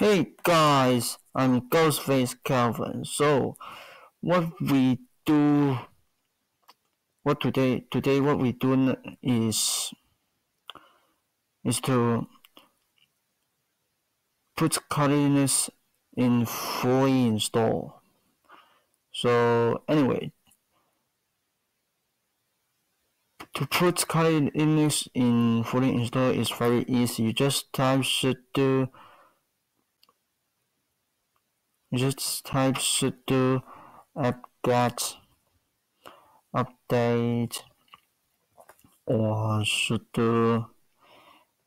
Hey guys, I'm Ghostface Calvin. So, what we do, what today, today what we do is, is to put Kali in fully install. So anyway, to put Kali in fully install is very easy. You just type sudo just type sudo apt-get update or sudo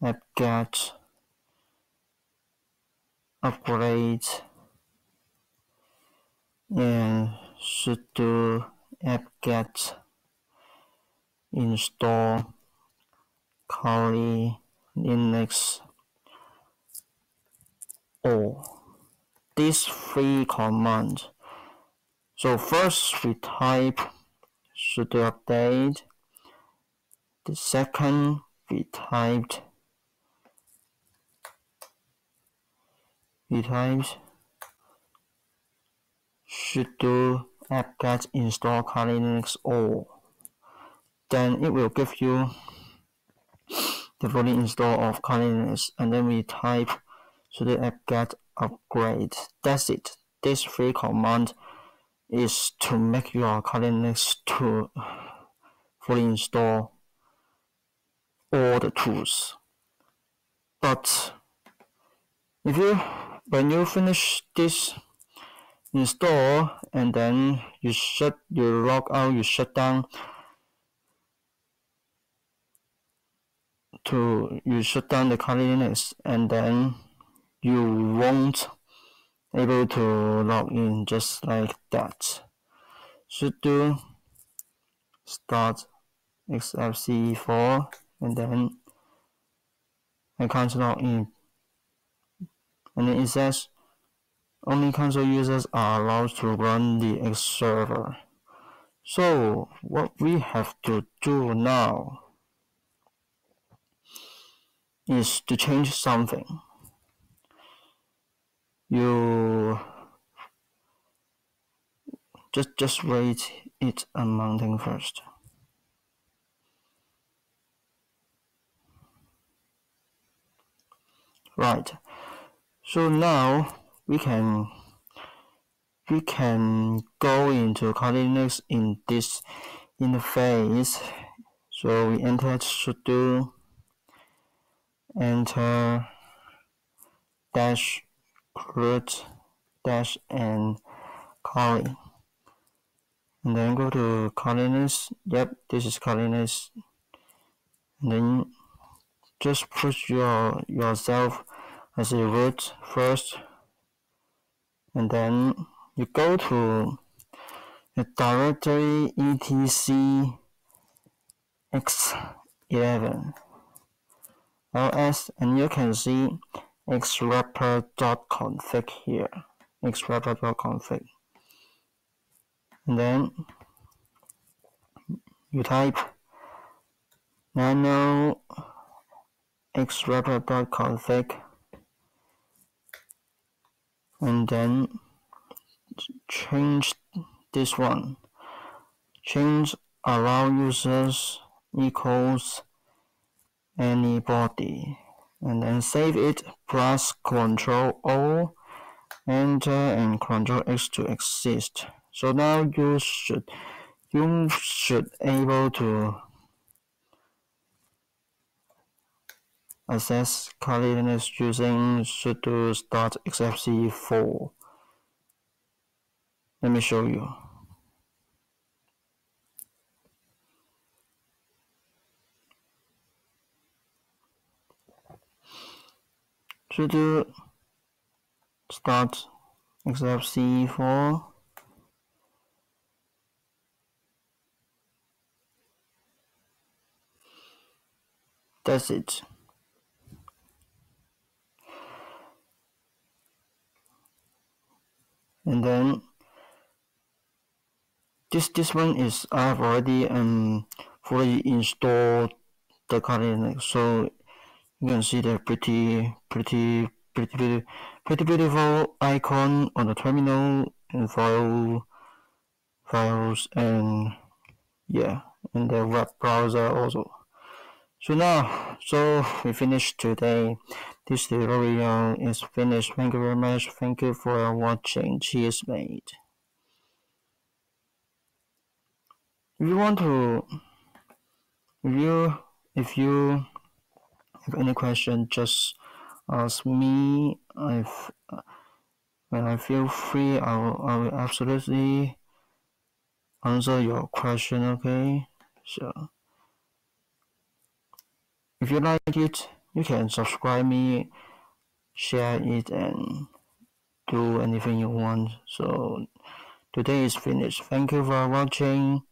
apt-get upgrade and sudo apt-get install Kali Linux or these three commands. So first we type sudo update. The second we typed we typed sudo apt-get install Kali Linux all. Then it will give you the fully install of Kali Linux and then we type sudo apt-get upgrade. That's it. This free command is to make your Kali Linux to fully install all the tools. But if you when you finish this install and then you shut you log out you shut down to you shut down the Kali Linux and then you won't able to log in just like that. sudo start xfce4 and then I can't log in. And then it says only console users are allowed to run the X server. So what we have to do now is to change something you just just wait it mounting first. Right. So now we can we can go into Linux in this interface so we enter sudo enter dash chroot dash and Kali. And then go to Linux. Yep, this is Linux. And then just push your yourself as a root first. And then you go to the directory etc x11 ls and you can see xwrapper.config here. xwrapper.config and then you type nano xwrapper.config and then change this one. Change allow users equals anybody and then save it press Ctrl O enter and Ctrl X to exist. So now you should you should able to access Kali Linux using sudo start xfce4 let me show you sudo start xfce4 that's it. And then this this one is I've already um fully installed the Kali so you can see they're pretty pretty pretty, pretty beautiful icon on the terminal and file files and yeah in the web browser also. So now so we finished today. This tutorial is finished. Thank you very much. Thank you for watching. Cheers mate if you want to if you if you have any question just ask me. If when I feel free I will, I will absolutely answer your question okay? So if you like it you can subscribe me share it and do anything you want. So today is finished. Thank you for watching